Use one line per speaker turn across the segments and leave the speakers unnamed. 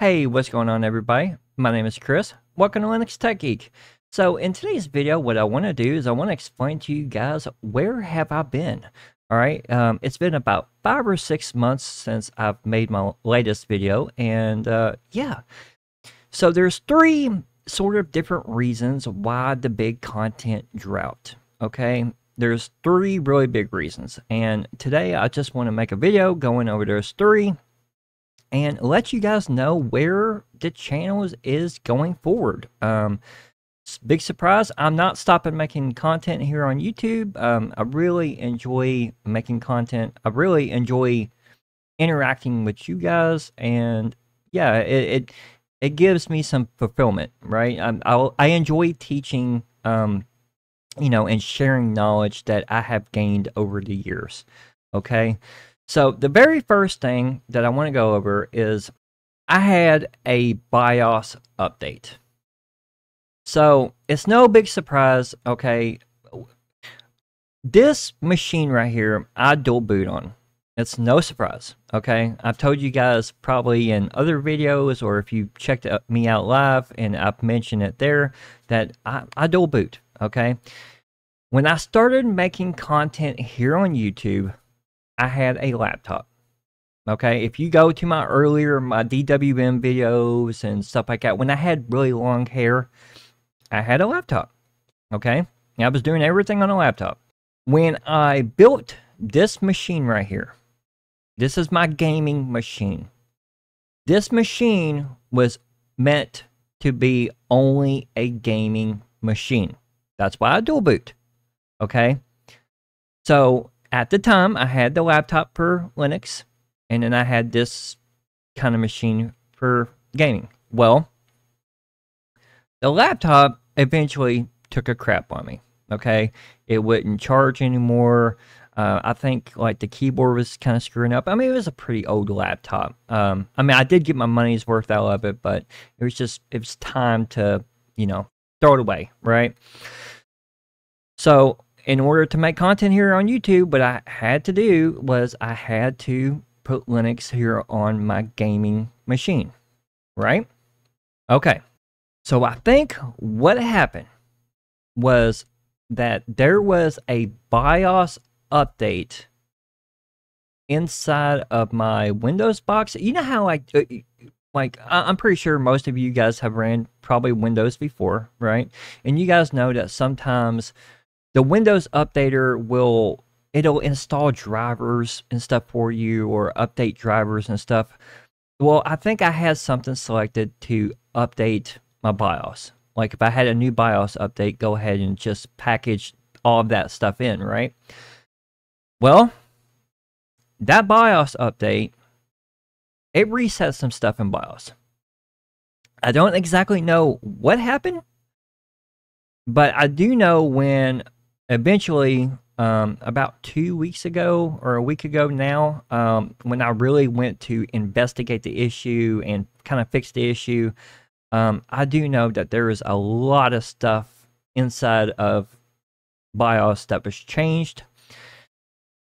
Hey, what's going on everybody? My name is Chris. Welcome to Linux Tech Geek. So in today's video, what I want to do is I want to explain to you guys where have I been. All right, um, it's been about five or six months since I've made my latest video, and uh, yeah. So there's three sort of different reasons why the big content drought. Okay, there's three really big reasons, and today I just want to make a video going over those three and let you guys know where the channel is, is going forward. Um, big surprise, I'm not stopping making content here on YouTube. Um, I really enjoy making content. I really enjoy interacting with you guys, and yeah, it it, it gives me some fulfillment, right? I I, I enjoy teaching, um, you know, and sharing knowledge that I have gained over the years. Okay. So the very first thing that I want to go over is I had a BIOS update. So it's no big surprise, okay? This machine right here, I dual boot on. It's no surprise, okay? I've told you guys probably in other videos or if you checked me out live and I've mentioned it there that I, I dual boot, okay? When I started making content here on YouTube, I had a laptop. Okay, if you go to my earlier my DWM videos and stuff like that, when I had really long hair, I had a laptop. Okay, I was doing everything on a laptop. When I built this machine right here, this is my gaming machine. This machine was meant to be only a gaming machine. That's why I dual boot. Okay, so at the time, I had the laptop for Linux, and then I had this kind of machine for gaming. Well, the laptop eventually took a crap on me. Okay, it wouldn't charge anymore. Uh, I think like the keyboard was kind of screwing up. I mean, it was a pretty old laptop. Um, I mean, I did get my money's worth out of it, but it was just it was time to you know throw it away, right? So in order to make content here on YouTube, what I had to do was I had to put Linux here on my gaming machine, right? Okay. So I think what happened was that there was a BIOS update inside of my Windows box. You know how uh, like I'm pretty sure most of you guys have ran probably Windows before, right? And you guys know that sometimes the Windows updater will it'll install drivers and stuff for you or update drivers and stuff. Well, I think I had something selected to update my BIOS. Like if I had a new BIOS update, go ahead and just package all of that stuff in, right? Well, that BIOS update, it resets some stuff in BIOS. I don't exactly know what happened, but I do know when eventually, um, about two weeks ago or a week ago now, um, when I really went to investigate the issue and kind of fix the issue, um, I do know that there is a lot of stuff inside of BIOS that was changed.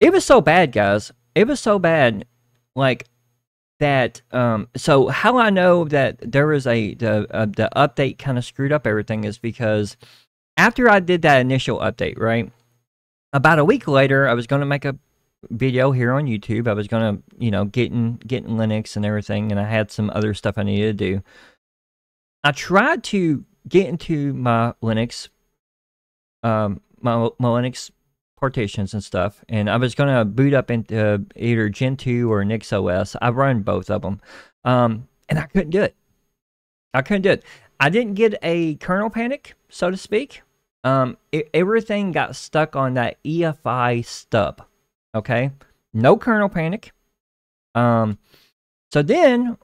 It was so bad, guys. It was so bad, like that. Um, so how I know that there is a the uh, the update kind of screwed up everything is because after I did that initial update, right? About a week later, I was going to make a video here on YouTube. I was going to, you know, getting getting Linux and everything, and I had some other stuff I needed to do. I tried to get into my Linux, um, my, my Linux partitions and stuff, and I was going to boot up into either Gentoo or NixOS. I run both of them, um, and I couldn't do it. I couldn't do it. I didn't get a kernel panic, so to speak um, it, everything got stuck on that EFI stub. Okay, no kernel panic. Um, so then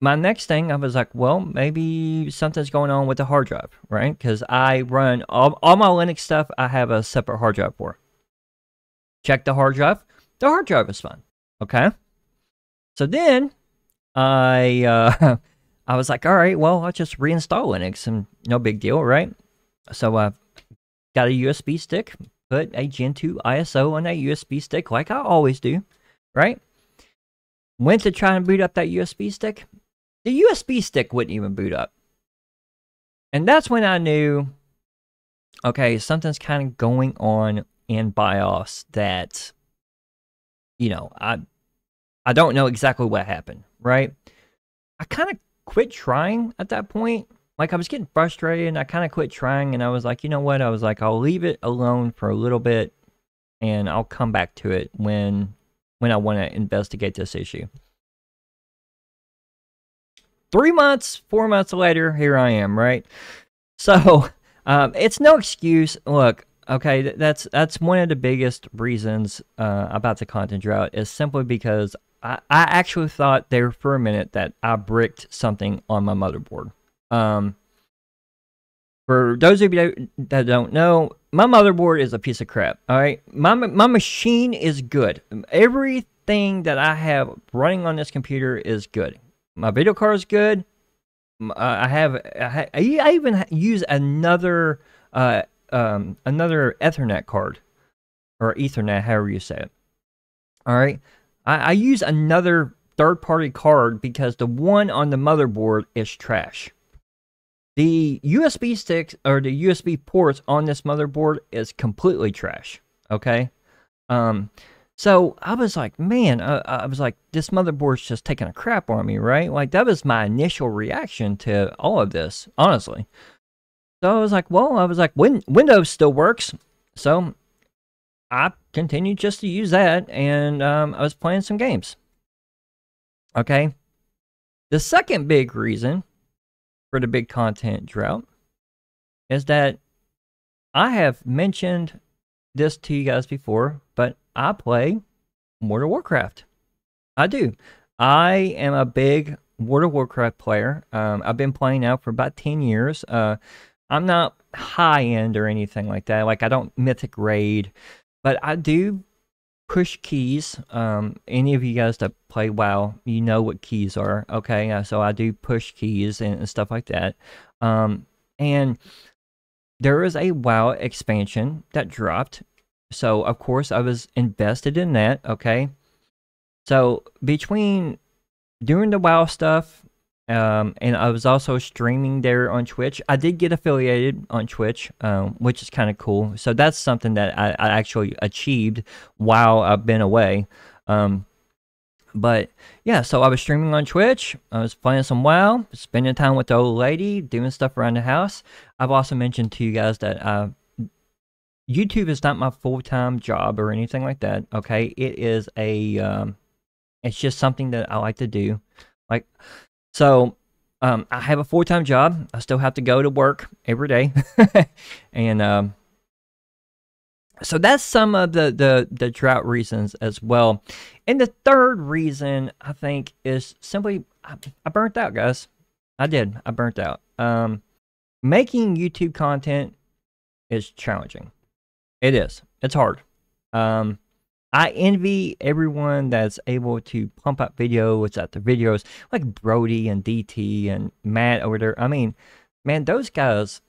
my next thing, I was like, well, maybe something's going on with the hard drive, right? Because I run all, all my Linux stuff, I have a separate hard drive for. Check the hard drive. The hard drive is fine. Okay. So then I uh, I was like, all right, well, I'll just reinstall Linux and no big deal, right? So I Got a USB stick, put a Gentoo ISO on that USB stick like I always do, right? Went to try and boot up that USB stick, the USB stick wouldn't even boot up. And that's when I knew, okay, something's kind of going on in BIOS that, you know, I I don't know exactly what happened, right? I kind of quit trying at that point. Like I was getting frustrated and I kind of quit trying and I was like, you know what? I was like, I'll leave it alone for a little bit and I'll come back to it when when I want to investigate this issue. Three months, four months later, here I am, right? So um, it's no excuse. Look, okay, that's that's one of the biggest reasons uh, about the content drought is simply because I, I actually thought there for a minute that I bricked something on my motherboard. Um, for those of you that don't know, my motherboard is a piece of crap. All right, my my machine is good. Everything that I have running on this computer is good. My video card is good. Uh, I have I, I even use another uh, um, another Ethernet card or Ethernet, however you say it. All right, I, I use another third party card because the one on the motherboard is trash. The USB sticks or the USB ports on this motherboard is completely trash. Okay. Um, so I was like, man, uh, I was like, this motherboard's just taking a crap on me, right? Like that was my initial reaction to all of this, honestly. So I was like, well, I was like, Win- Windows still works, so I continued just to use that, and um, I was playing some games. Okay. The second big reason for the big content drought is that I have mentioned this to you guys before, but I play World of Warcraft. I do. I am a big World of Warcraft player. Um, I've been playing now for about 10 years. Uh, I'm not high end or anything like that. Like, I don't mythic raid, but I do push keys. Um, any of you guys that play WoW, you know what keys are. Okay, uh, so I do push keys and, and stuff like that. Um, and there is a WoW expansion that dropped. So of course I was invested in that. Okay, so between doing the WoW stuff um, and I was also streaming there on Twitch. I did get affiliated on Twitch, um, which is kind of cool. So that's something that I, I, actually achieved while I've been away. Um, but yeah, so I was streaming on Twitch. I was playing some WoW, spending time with the old lady, doing stuff around the house. I've also mentioned to you guys that uh, YouTube is not my full time job or anything like that. Okay, it is a, um, it's just something that I like to do. Like so um, I have a full time job. I still have to go to work every day, and um, so that's some of the, the the drought reasons as well. And the third reason I think is simply I, I burnt out, guys. I did. I burnt out. Um, making YouTube content is challenging. It is. It's hard. Um, I envy everyone that's able to pump out videos at the videos like Brodie and DT and Matt over there. I mean, man, those guys,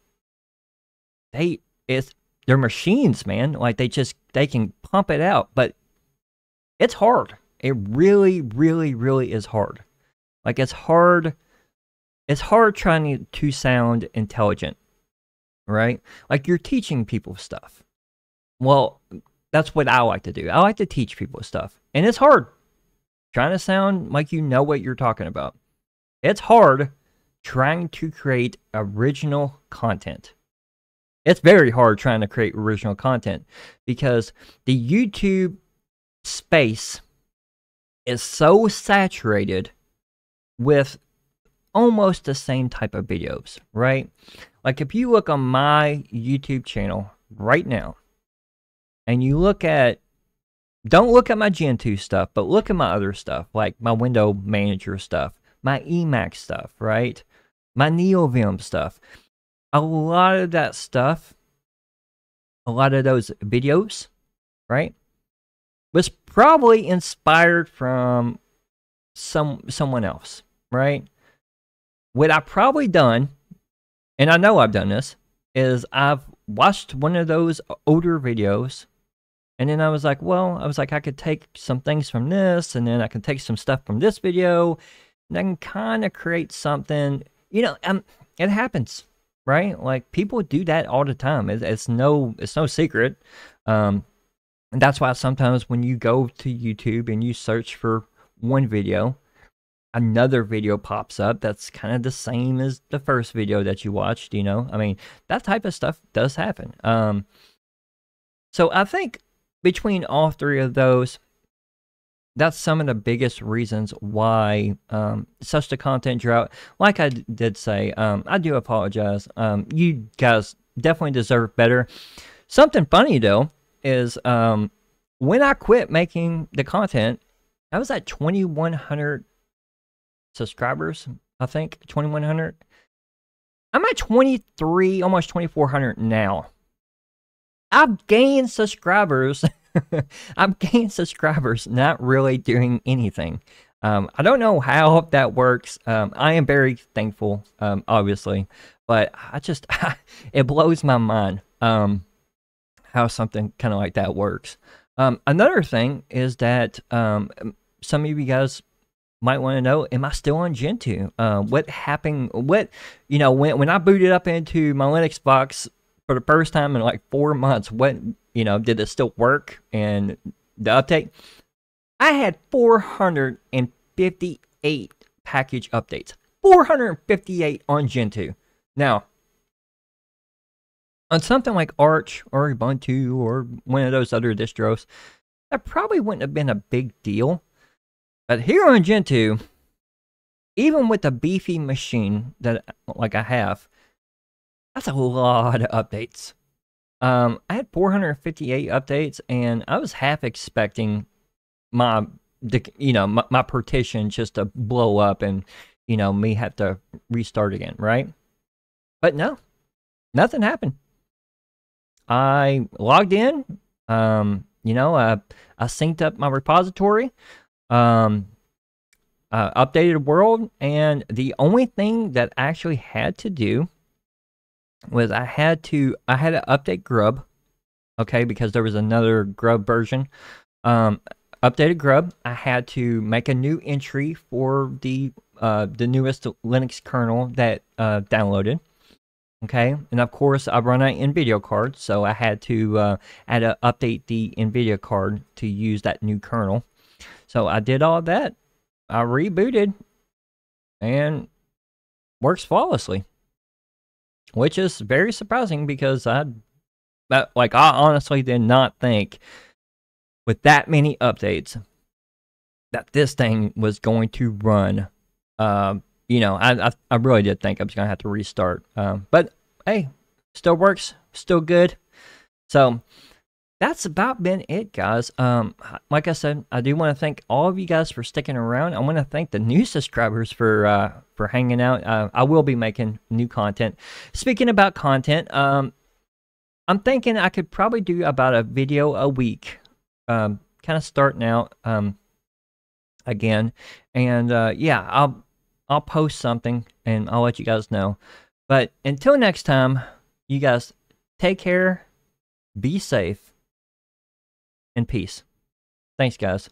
they it's they're machines, man. Like they just they can pump it out, but it's hard. It really, really, really is hard. Like it's hard. It's hard trying to sound intelligent, right? Like you're teaching people stuff. Well, that's what I like to do. I like to teach people stuff. And it's hard trying to sound like you know what you're talking about. It's hard trying to create original content. It's very hard trying to create original content because the YouTube space is so saturated with almost the same type of videos, right? Like if you look on my YouTube channel right now, and you look at don't look at my Gentoo stuff, but look at my other stuff, like my window manager stuff, my Emacs stuff, right? My NeoVim stuff. A lot of that stuff, a lot of those videos, right, was probably inspired from some someone else, right? What I probably done, and I know I've done this, is I've watched one of those older videos and then I was like, well, I was like, I could take some things from this, and then I can take some stuff from this video, and I can kind of create something. You know, um, it happens, right? Like people do that all the time. It's, it's no, it's no secret. Um, and that's why sometimes when you go to YouTube and you search for one video, another video pops up that's kind of the same as the first video that you watched, you know? I mean, that type of stuff does happen. Um, so I think between all three of those, that's some of the biggest reasons why um, such the content drought. Like I did say, um, I do apologize. Um, you guys definitely deserve better. Something funny though is um, when I quit making the content, I was at 2,100 subscribers. I think 2,100. I'm at 23, almost 2,400 now. I've gained subscribers I'm gaining subscribers, not really doing anything. Um, I don't know how that works. Um, I am very thankful, um, obviously, but I just it blows my mind um, how something kind of like that works. Um, another thing is that um, some of you guys might want to know: Am I still on Gentoo? Uh, what happened? What you know when when I booted up into my Linux box for the first time in like four months? What you know, did it still work and the update? I had 458 package updates. 458 on Gentoo. Now, on something like Arch or Ubuntu or one of those other distros, that probably wouldn't have been a big deal. But here on Gentoo, even with a beefy machine that like I have, that's a lot of updates. Um, I had 458 updates, and I was half expecting my, you know, my, my partition just to blow up and, you know, me have to restart again, right? But no, nothing happened. I logged in, um, you know, uh, I synced up my repository, um, uh, updated world, and the only thing that I actually had to do was I had to I had to update Grub, okay, because there was another Grub version. Um, updated Grub. I had to make a new entry for the uh, the newest Linux kernel that uh, downloaded. Okay, and of course I run an NVIDIA card, so I had to uh, had to update the NVIDIA card to use that new kernel. So I did all that. I rebooted, and works flawlessly which is very surprising because I, like, I honestly did not think with that many updates that this thing was going to run. Um, you know, I, I, I really did think I was gonna have to restart. Um, but hey, still works, still good. So that's about been it, guys. Um, like I said, I do want to thank all of you guys for sticking around. I want to thank the new subscribers for uh, for hanging out. Uh, I will be making new content. Speaking about content, um, I'm thinking I could probably do about a video a week. Um, kind of starting out um, again, and uh, yeah, I'll I'll post something and I'll let you guys know. But until next time, you guys take care, be safe and peace. Thanks, guys.